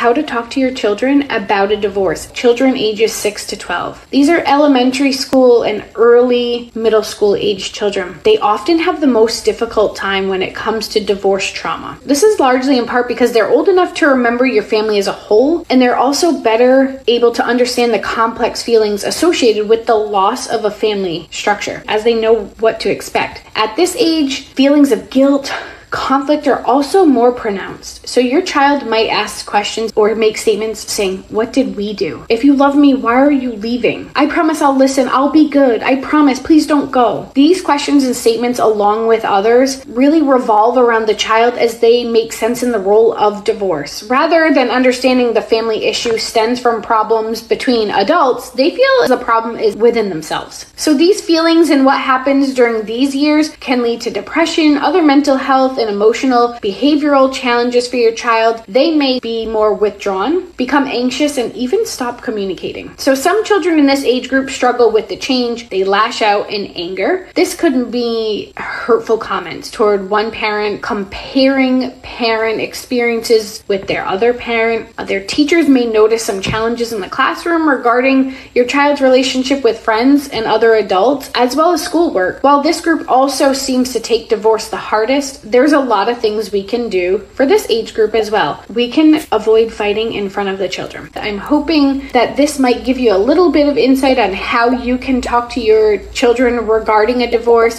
how to talk to your children about a divorce, children ages 6 to 12. These are elementary school and early middle school age children. They often have the most difficult time when it comes to divorce trauma. This is largely in part because they're old enough to remember your family as a whole, and they're also better able to understand the complex feelings associated with the loss of a family structure, as they know what to expect. At this age, feelings of guilt, conflict are also more pronounced. So your child might ask questions or make statements saying, What did we do? If you love me, why are you leaving? I promise I'll listen. I'll be good. I promise. Please don't go. These questions and statements, along with others, really revolve around the child as they make sense in the role of divorce. Rather than understanding the family issue stems from problems between adults, they feel the problem is within themselves. So these feelings and what happens during these years can lead to depression, other mental health, and emotional, behavioral challenges for your child, they may be more withdrawn, become anxious, and even stop communicating. So, some children in this age group struggle with the change. They lash out in anger. This could be hurtful comments toward one parent, comparing parent experiences with their other parent. Uh, their teachers may notice some challenges in the classroom regarding your child's relationship with friends and other adults, as well as schoolwork. While this group also seems to take divorce the hardest, there's there's a lot of things we can do for this age group as well. We can avoid fighting in front of the children. I'm hoping that this might give you a little bit of insight on how you can talk to your children regarding a divorce